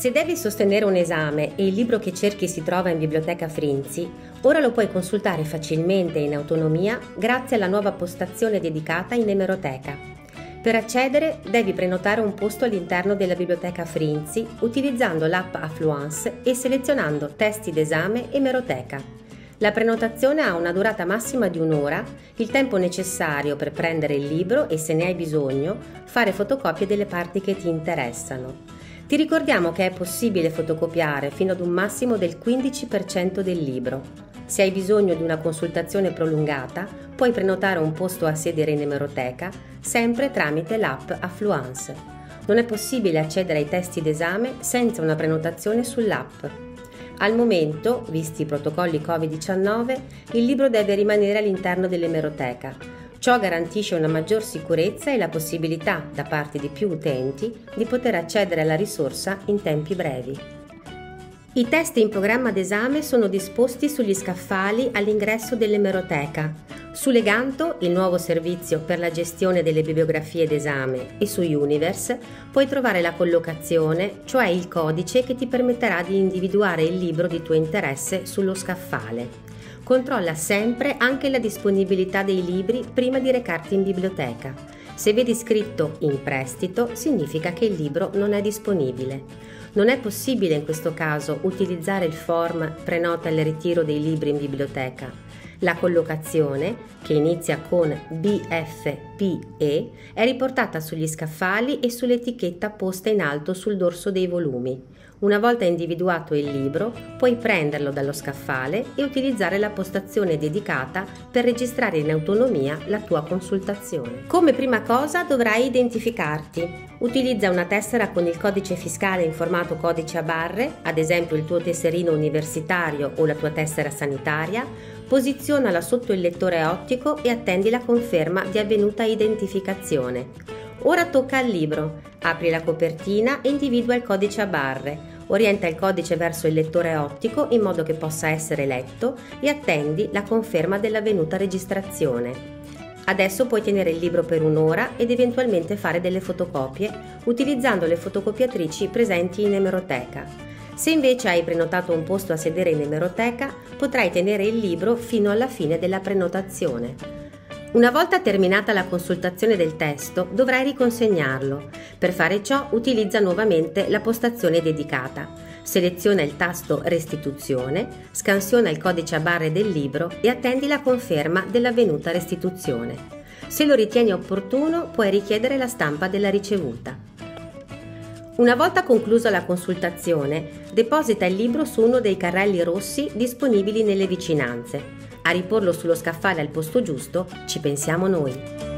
Se devi sostenere un esame e il libro che cerchi si trova in biblioteca Frinzi, ora lo puoi consultare facilmente e in autonomia grazie alla nuova postazione dedicata in emeroteca. Per accedere devi prenotare un posto all'interno della biblioteca Frinzi utilizzando l'app Affluence e selezionando testi d'esame emeroteca. La prenotazione ha una durata massima di un'ora, il tempo necessario per prendere il libro e se ne hai bisogno fare fotocopie delle parti che ti interessano. Ti ricordiamo che è possibile fotocopiare fino ad un massimo del 15% del libro. Se hai bisogno di una consultazione prolungata, puoi prenotare un posto a sedere in emeroteca sempre tramite l'app Affluence. Non è possibile accedere ai testi d'esame senza una prenotazione sull'app. Al momento, visti i protocolli Covid-19, il libro deve rimanere all'interno dell'emeroteca, Ciò garantisce una maggior sicurezza e la possibilità da parte di più utenti di poter accedere alla risorsa in tempi brevi. I test in programma d'esame sono disposti sugli scaffali all'ingresso dell'emeroteca, su Leganto, il nuovo servizio per la gestione delle bibliografie d'esame, e su Universe puoi trovare la collocazione, cioè il codice che ti permetterà di individuare il libro di tuo interesse sullo scaffale. Controlla sempre anche la disponibilità dei libri prima di recarti in biblioteca. Se vedi scritto in prestito, significa che il libro non è disponibile. Non è possibile in questo caso utilizzare il form prenota il ritiro dei libri in biblioteca. La collocazione, che inizia con BFPE, è riportata sugli scaffali e sull'etichetta posta in alto sul dorso dei volumi. Una volta individuato il libro, puoi prenderlo dallo scaffale e utilizzare la postazione dedicata per registrare in autonomia la tua consultazione. Come prima cosa dovrai identificarti. Utilizza una tessera con il codice fiscale in formato codice a barre, ad esempio il tuo tesserino universitario o la tua tessera sanitaria, posizionala sotto il lettore ottico e attendi la conferma di avvenuta identificazione. Ora tocca al libro. Apri la copertina e individua il codice a barre. Orienta il codice verso il lettore ottico in modo che possa essere letto e attendi la conferma dell'avvenuta registrazione. Adesso puoi tenere il libro per un'ora ed eventualmente fare delle fotocopie utilizzando le fotocopiatrici presenti in emeroteca. Se invece hai prenotato un posto a sedere in emeroteca, potrai tenere il libro fino alla fine della prenotazione. Una volta terminata la consultazione del testo, dovrai riconsegnarlo. Per fare ciò, utilizza nuovamente la postazione dedicata. Seleziona il tasto Restituzione, scansiona il codice a barre del libro e attendi la conferma dell'avvenuta restituzione. Se lo ritieni opportuno, puoi richiedere la stampa della ricevuta. Una volta conclusa la consultazione, deposita il libro su uno dei carrelli rossi disponibili nelle vicinanze. A riporlo sullo scaffale al posto giusto ci pensiamo noi.